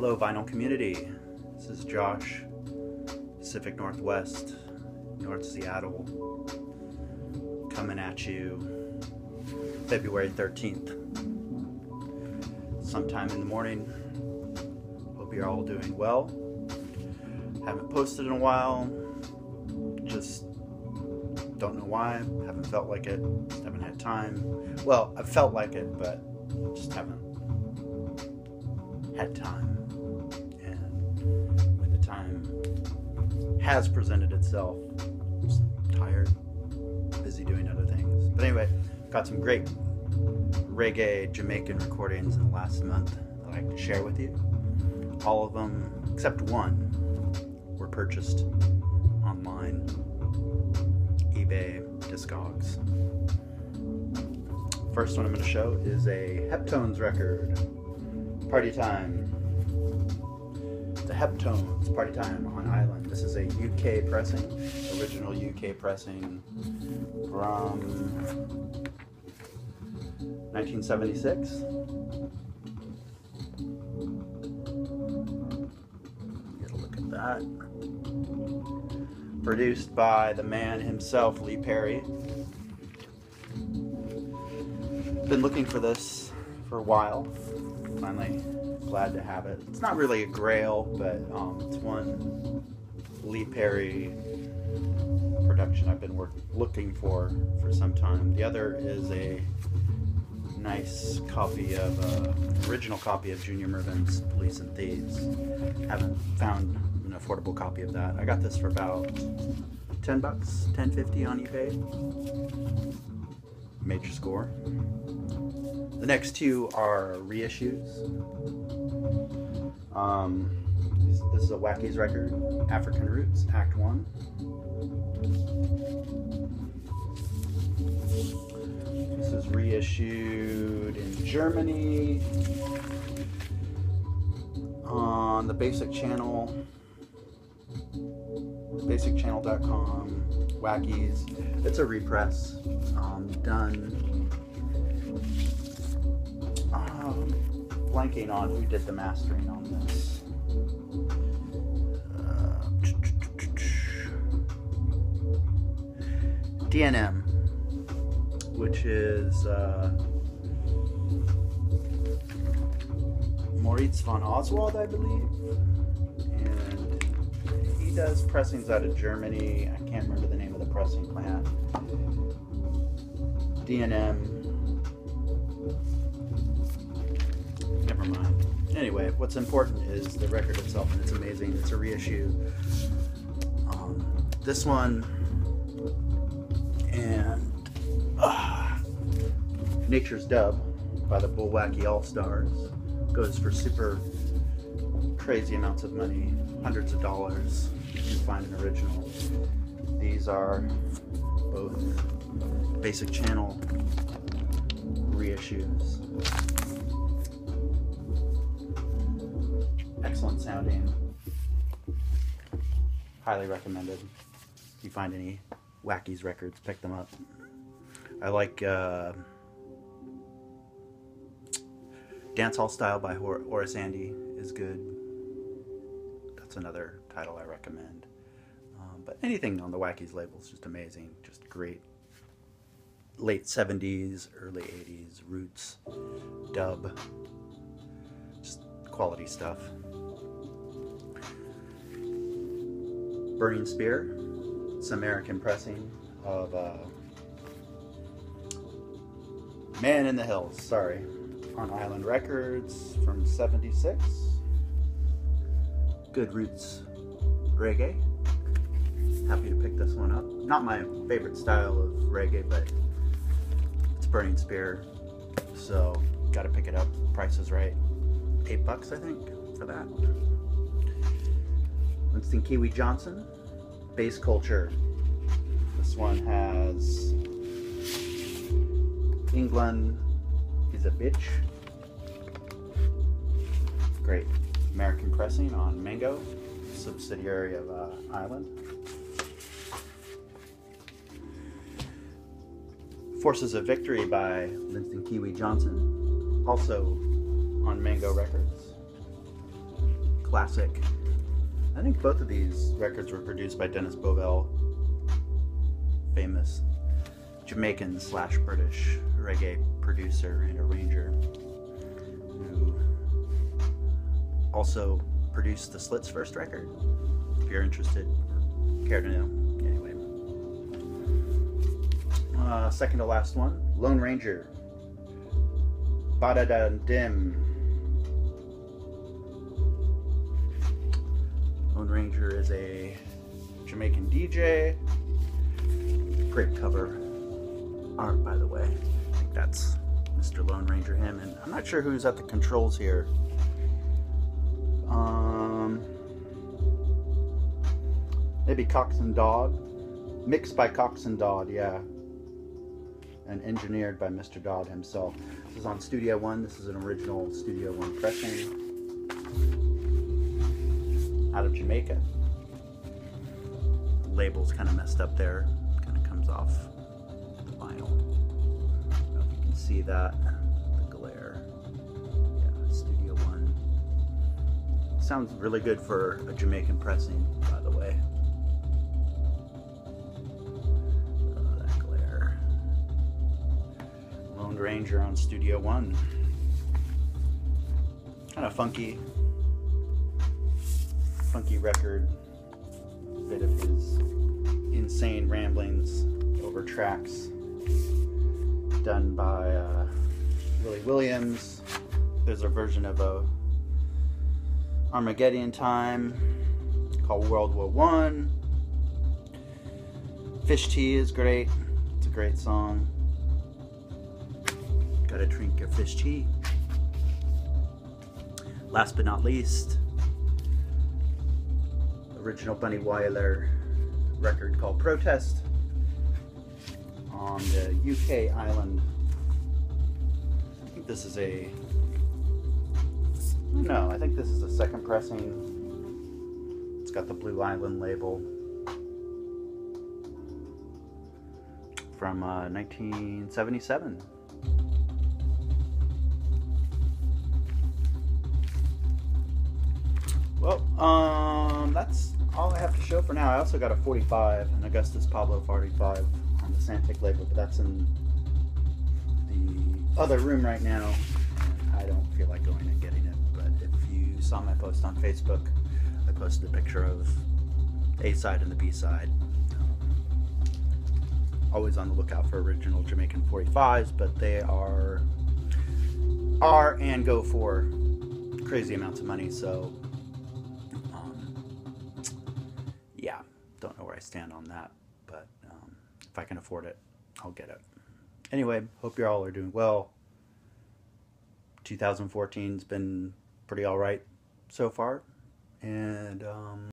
Hello, vinyl community. This is Josh, Pacific Northwest, North Seattle, coming at you February 13th, sometime in the morning. Hope you're all doing well. Haven't posted in a while, just don't know why. Haven't felt like it, just haven't had time. Well, I've felt like it, but just haven't had time. Has presented itself, just tired, busy doing other things. But anyway, got some great reggae Jamaican recordings in the last month that like to share with you. All of them, except one, were purchased online, eBay, Discogs. First one I'm going to show is a Heptones record. Party Time. Heptones Party Time on Island. This is a UK pressing, original UK pressing from 1976. Get a look at that. Produced by the man himself, Lee Perry. Been looking for this for a while. Finally, glad to have it. It's not really a grail, but um, it's one Lee Perry production I've been work- looking for for some time. The other is a nice copy of uh, original copy of Junior Murvin's Police and Thieves. Haven't found an affordable copy of that. I got this for about 10 bucks, 10.50 on eBay. Major score. The next two are reissues. Um, this, is a Wackies record, African Roots, Act 1. This is reissued in Germany on the basic channel, basicchannel.com, Wackies. It's a repress, um, done. Um, blanking on who did the mastering on this. Uh, DNM, which is uh, Moritz von Oswald, I believe. And he does pressings out of Germany. I can't remember the name of the pressing plant. DNM. Anyway, what's important is the record itself, and it's amazing. It's a reissue. Um, this one and uh, Nature's Dub by the Bullwackie All Stars goes for super crazy amounts of money, hundreds of dollars. You can find an original. These are both basic channel reissues. Sounding. Highly recommended. If you find any Wackies records, pick them up. I like uh, Dance Hall Style by Hor- Horace Andy is good. That's another title I recommend. Um, but anything on the Wackies label is just amazing. Just great late 70s, early 80s, roots, dub, just quality stuff. Burning Spear, it's American pressing of uh, Man in the Hills, sorry, on Island Records from 76. Good roots reggae. Happy to pick this one up. Not my favorite style of reggae, but it's Burning Spear, so gotta pick it up. Price is right. Eight bucks, I think, for that. Linton Kwesi Johnson, Bass Culture. This one has England is a bitch. Great. American pressing on Mango, subsidiary of uh, Island. Forces of Victory by Linton Kwesi Johnson, also on Mango Records. classic. I think both of these records were produced by Dennis Bovell, famous Jamaican slash British reggae producer and arranger, who also produced the Slits' first record. If you're interested, care to know. Anyway, uh, second to last one, Lone Ranger. Bada Dim. Lone Ranger is a Jamaican DJ. Great cover art, by the way. I think that's Mr. Lone Ranger him, and I'm not sure who's at the controls here. Um, maybe Coxsone Dodd. Mixed by Coxsone Dodd, yeah. And engineered by Mr. Dodd himself. This is on Studio One. This is an original Studio One pressing out of Jamaica. Label's kind of messed up there. Kind of comes off the vinyl. If you can see that. The glare. Yeah, Studio One. Sounds really good for a Jamaican pressing, by the way. Oh, that glare. Lone Ranger on Studio One. Kind of funky, funky record. Bit of his insane ramblings over tracks done by uh, Willi Williams. There's a version of a Armageddon Time called World War One. Fish Tea is great. It's a great song. Gotta drink your fish tea. Last but not least, original Bunny Wailer record called Protest on the UK island. I think this is a. No, I think this is a second pressing. It's got the Blue Island label from uh, 1977. Well, um, that's all I have to show for now. I also got a 45, an Augustus Pablo 45 on the Santic label, but that's in the other room right now. I don't feel like going and getting it. But if you saw my post on Facebook, I posted a picture of A side and the B side. Always on the lookout for original Jamaican 45s, but they are are and go for crazy amounts of money. So I stand on that, but um, if I can afford it, I'll get it. Anyway, hope you all are doing well. 2014's been pretty all right so far, and um,